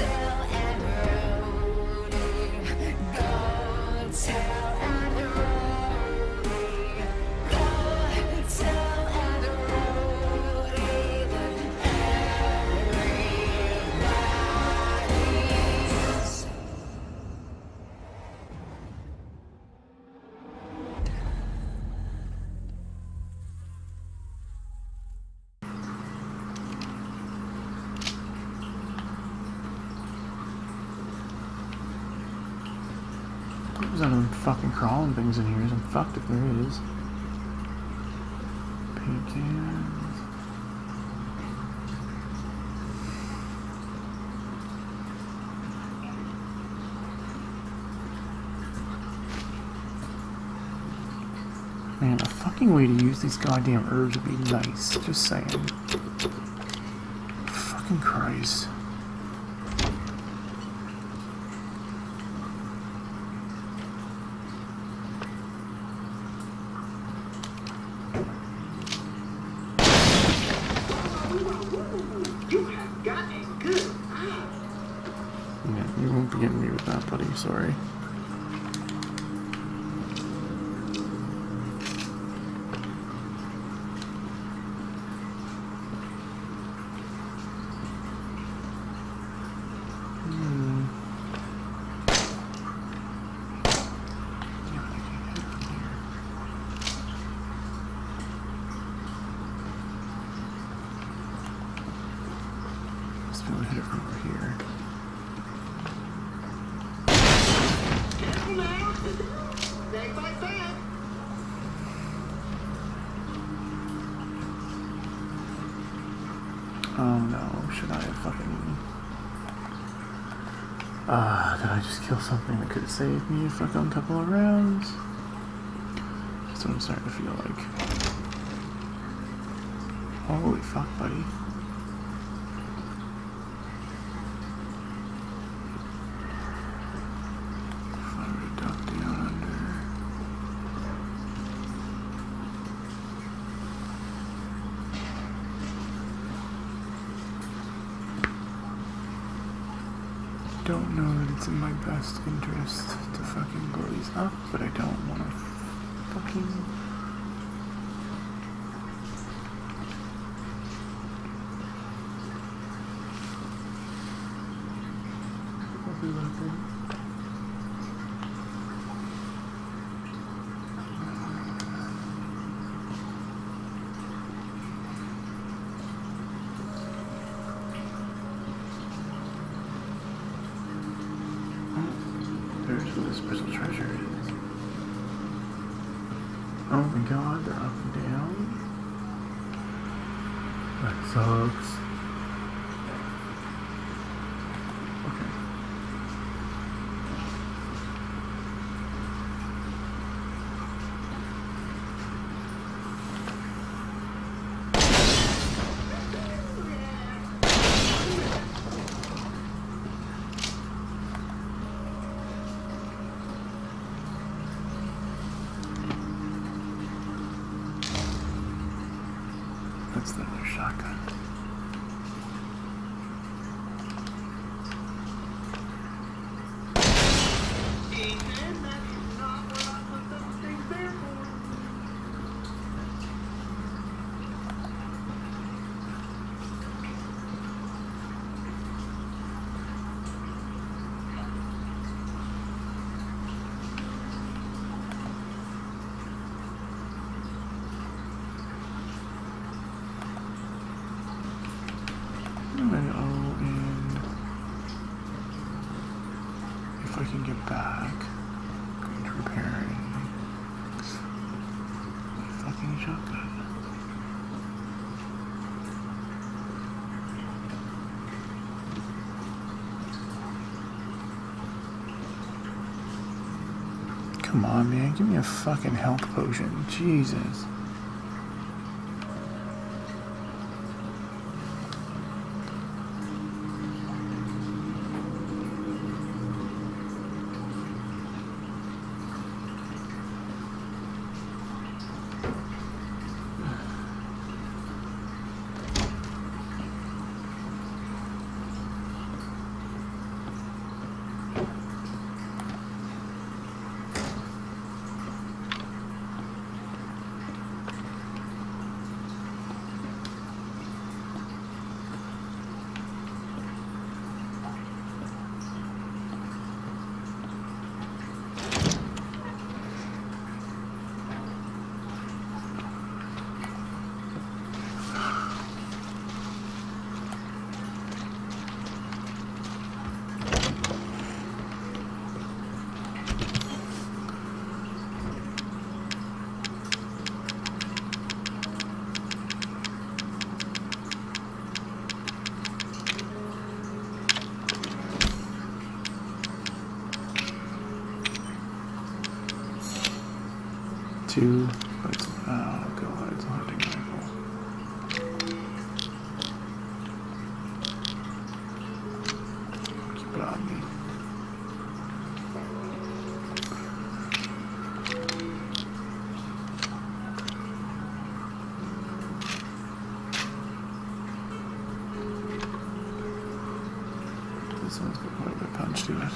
yourself There's none of them fucking crawling things in here, I'm fucked if there is. Paint cans. Man, a fucking way to use these goddamn herbs would be nice. Just saying. Fucking Christ. You have got a good eye. Getting me with that, buddy. Sorry. Hmm. Yeah, but I can't hit from here. Must be able to hit it from over here. Careful now. Snakes like that. Oh no, should I have fucking. Ah, did I just kill something that could have saved me a fucking couple of rounds? That's what I'm starting to feel like. Holy fuck, buddy. If I were to duck down under. Don't know that it's in my best interest to fucking blow these up, but I don't want to fucking. I'll do that thing. There's where this crystal treasure is. Oh my god, they're up and down. That sucks. Okay. That's the other shotgun. Amen. That is not what I put those things there for. And then oh, and if I can get back, I'm going to repair it. Come on, man. Give me a fucking health potion. Jesus. Two, oh god, it's a hunting rifle. Keep it on me. This one's got quite a bit of punch to it.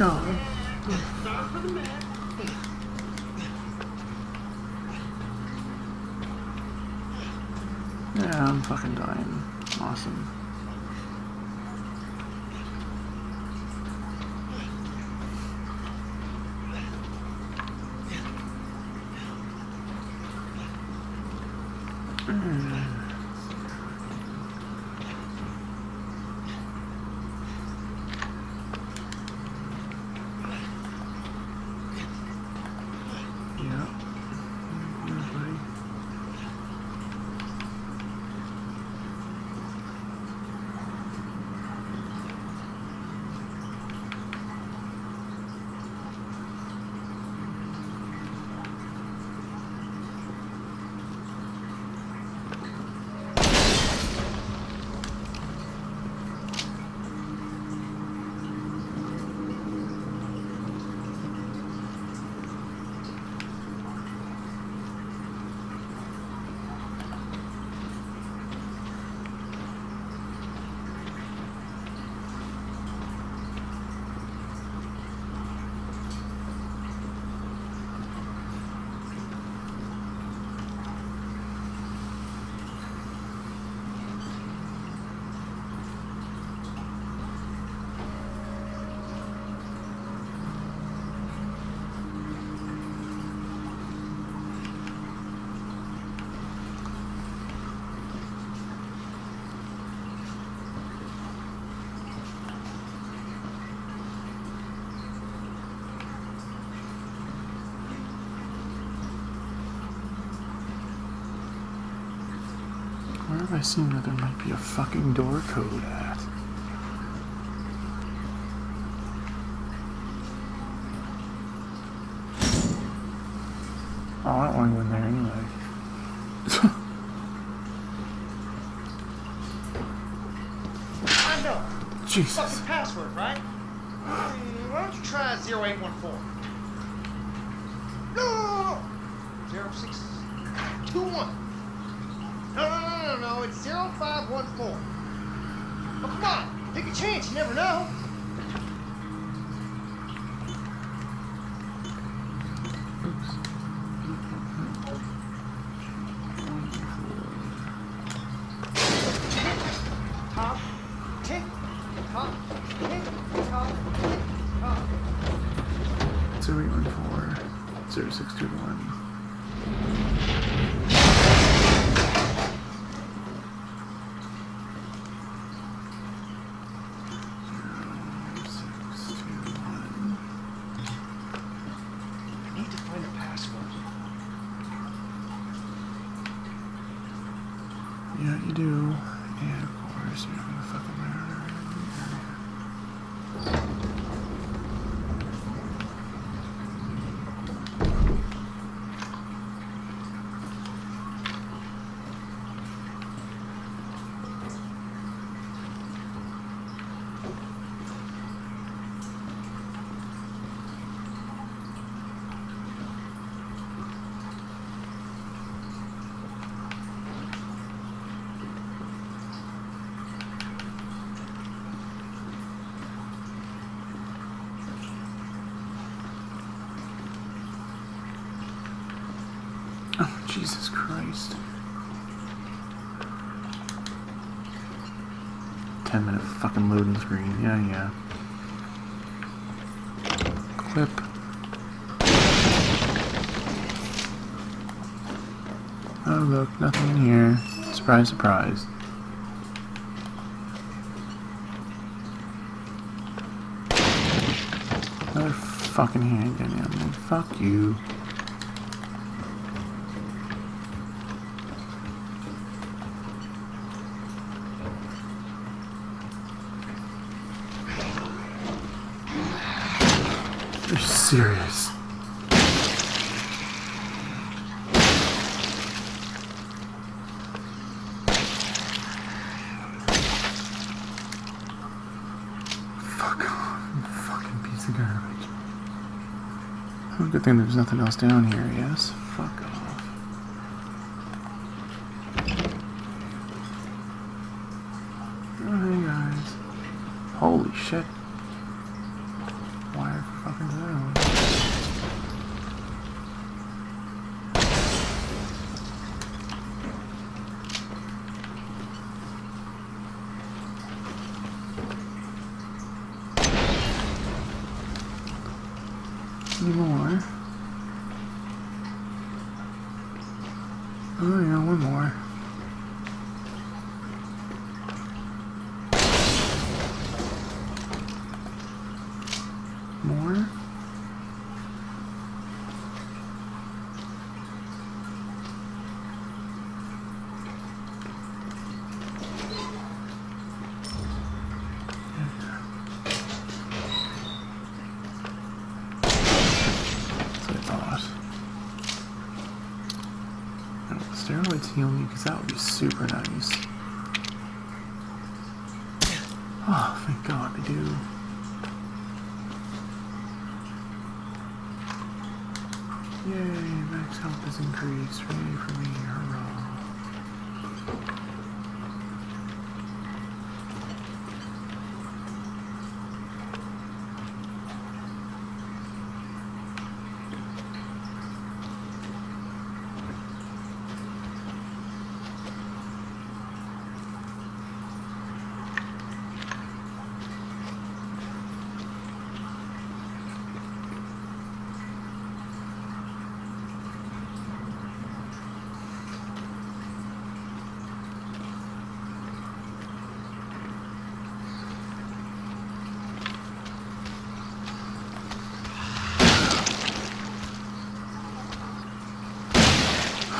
Med. Yeah, I'm fucking dying. Awesome. have I seen where there might be a fucking door code at? Oh, I don't want to go in there anyway. I know. Jesus. Fucking password, right? Why don't you try 0814? Oh, come on. Take a chance. You never know. Yeah, you do. And of course, you're gonna fucking murder. Oh, Jesus Christ. 10 minute fucking loading screen. Yeah, yeah. Clip. Oh, look, nothing in here. Surprise, surprise. Another fucking handgun. Fuck you. You're serious. Fuck off, you fucking piece of garbage. Oh, good thing there's nothing else down here, yes? Fuck off. Guys. Holy shit. Wire fucking zone. Because that would be super nice. Oh, thank God they do. Yay, max health is increased. Yay for me, hurrah.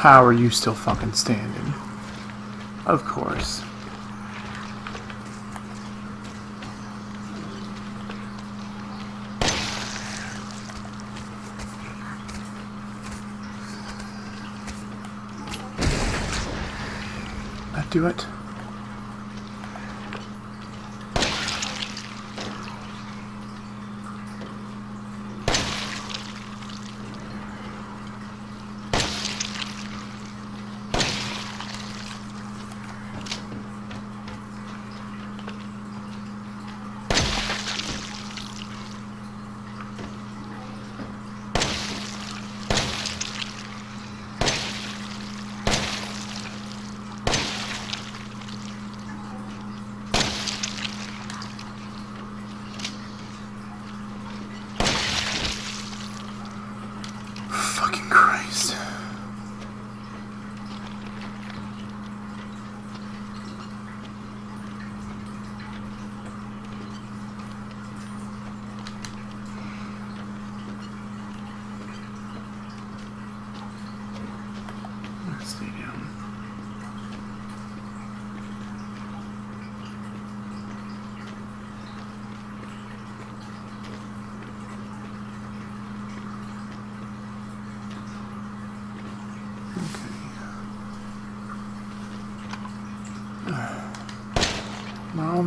How are you still fucking standing? Of course. do it.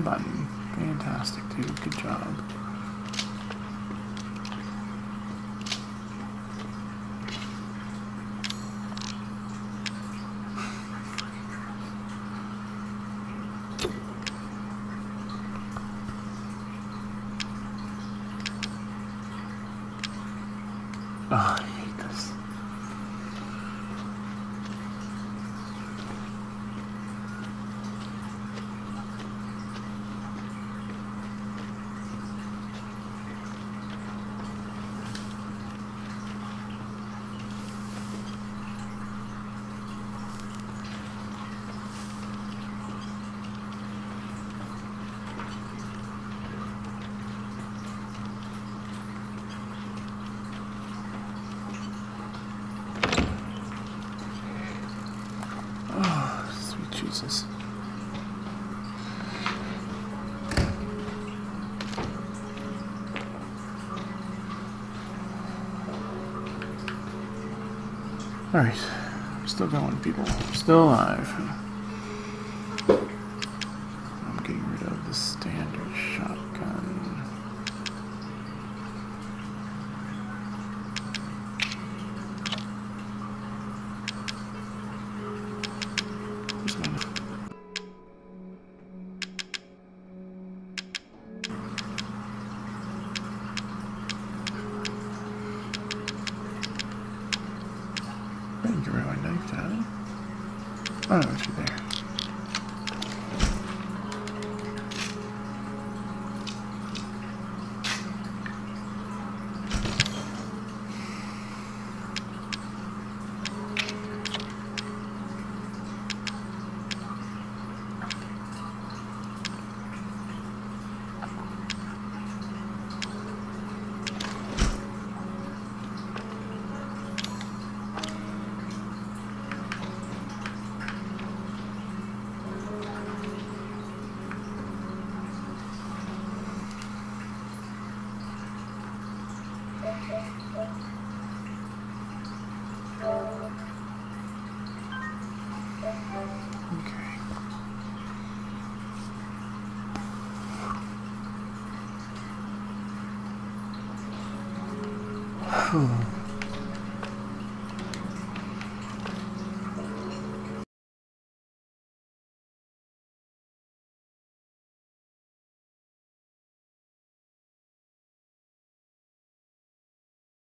Button. Fantastic, dude. Good job. Oh, I hate this. Oh, sweet Jesus. Alright. Still going, people. Still alive. Thank you for my knife, Daddy. Oh, it's there. Whew.